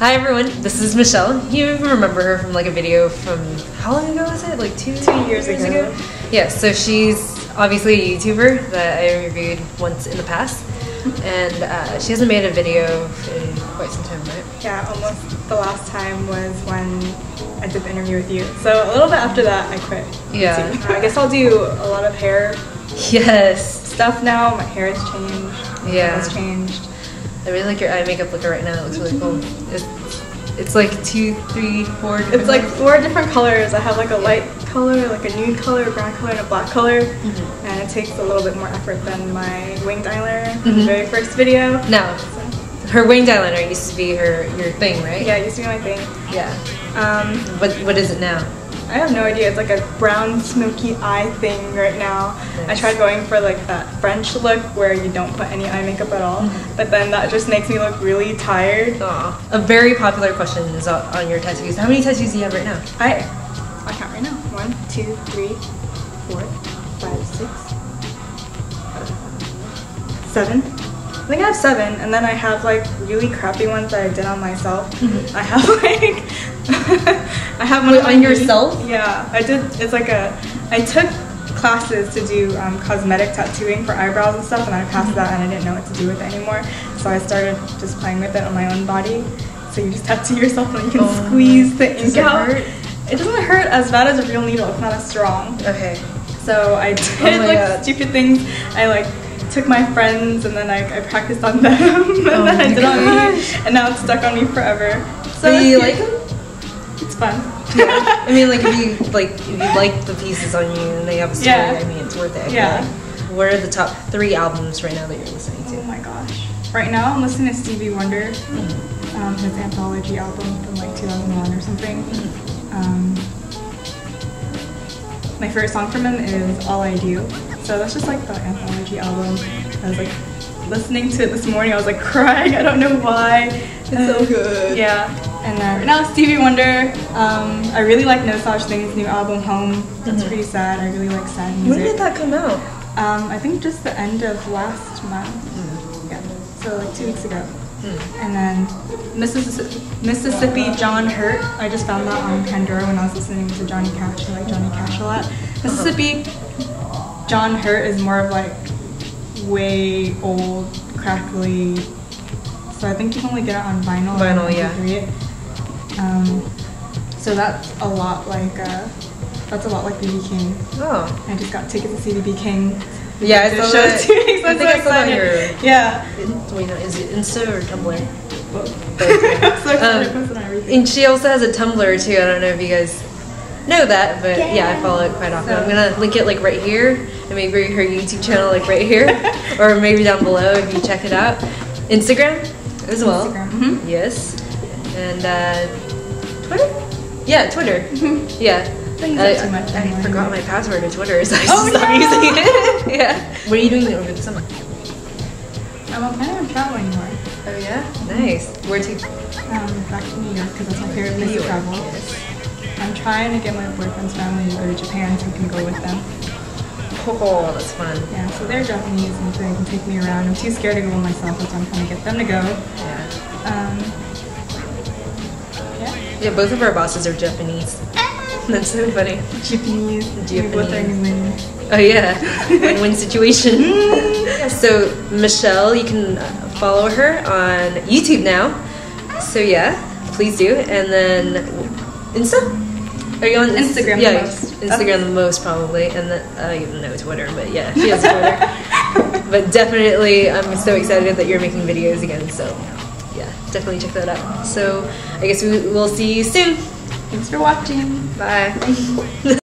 Hi everyone, this is Michelle. You remember her from like a video from how long ago was it? Like two, Two years ago. Yeah, so she's obviously a YouTuber that I reviewed once in the past, and uh, she hasn't made a video in quite some time, right? Yeah, almost the last time was when I did the interview with you. So a little bit after that, I quit. Yeah. YouTube. I guess I'll do a lot of hair Yes. stuff now. My hair has changed. Yeah. has changed. I really like your eye makeup looker right now. It looks really cool. It's, it's like two, three, four. different It's like four different colors. I have like a light color, like a nude color, a brown color, and a black color. Mm-hmm. And it takes a little bit more effort than my winged eyeliner from Mhm. the very first video. No. So, her winged eyeliner used to be her your thing, right? yeah, it used to be my thing. Yeah. Um, What what is it now? I have no idea. It's like a brown smoky eye thing right now. I tried going for like that French look where you don't put any eye makeup at all, Mm-hmm. but then that just makes me look really tired. Aw. A very popular question is on your tattoos. How many tattoos do you have right now? I I count right now. One, two, three, four, five, six, seven. I think I have seven, and then I have like really crappy ones that I did on myself. I have like I have one Wait, on yourself? Yeah, I did. It's like a I took classes to do um, cosmetic tattooing for eyebrows and stuff, and I passed that, and I didn't know what to do with it anymore. So I started just playing with it on my own body. So you just tattoo yourself, and you can Oh. squeeze the ink Does it out. hurt? It doesn't hurt as bad as a real needle. It's not as strong. Okay. So I did Oh like God. stupid things. I like took my friends and then I, I practiced on them and Oh then I did on me and now it's stuck on me forever. So Do you like them? Fun. I mean, like if you like if you like the pieces on you and they have a story, Yeah. I mean, it's worth it. Yeah. like. What are the top three albums right now that you're listening Oh to? my gosh. Right now I'm listening to Stevie Wonder, um, his anthology album from like 2001 or something. Um, my favorite song from him is All I Do. So that's just like the anthology album. I was like listening to it this morning. I was like crying. I don't know why. It's so good. Yeah. And then right now Stevie Wonder. Um, I really like Nosaj Thing's new album Home. That's Mhm. pretty sad. I really like sad music. When did that come out? Um, I think just the end of last month. Yeah. So like two weeks ago. And then Mississippi, Mississippi John Hurt. I just found that on Pandora when I was listening to Johnny Cash. I like Johnny Cash a lot. Mississippi John Hurt is more of like way old, crackly. So I think you can only get it on vinyl. Vinyl, yeah. MP3 it. Um, so that's a lot like uh, that's a lot like BB King. Oh. I just got tickets to see BB King. Yeah, I The saw that. two weeks, I think so I saw your- Yeah. In- Wait, no, is it Insta or Tumblr? So Um, to post it on everything. And she also has a Tumblr too. I don't know if you guys know that, but yeah, I follow it quite often. I'm gonna link it like right here, and maybe her YouTube channel like right here, or maybe down below if you check it out. Instagram as well. Instagram. mhm. Yes, and uh, Twitter. Yeah, Twitter. Yeah. Don't use I, too much I anymore. forgot my password to Twitter, so I Oh, stopped no. using it. yeah. What are you doing over the summer? I'm planning on traveling more. Oh yeah, nice. Where to? Um, back to New York because that's my favorite place New to York, travel. yes. I'm trying to get my boyfriend's family to go to Japan so I can go with them. Oh, that's fun. Yeah, so they're Japanese and so they can take me around. I'm too scared to go with myself, that's why I'm trying to get them to go. Yeah. Um, yeah. Both of our bosses are Japanese. That's so funny. Japanese. We both are Japanese. Oh yeah, win-win situation. so Michelle, you can uh, follow her on YouTube now. So yeah, please do. And then Insta. Are you on Instagram the Yeah, most. Instagram the most probably, and then I don't even know Twitter, but yeah, she has Twitter. but definitely, I'm so excited that you're making videos again. So yeah, definitely check that out. So I guess we will see you soon. Thanks for watching. Bye.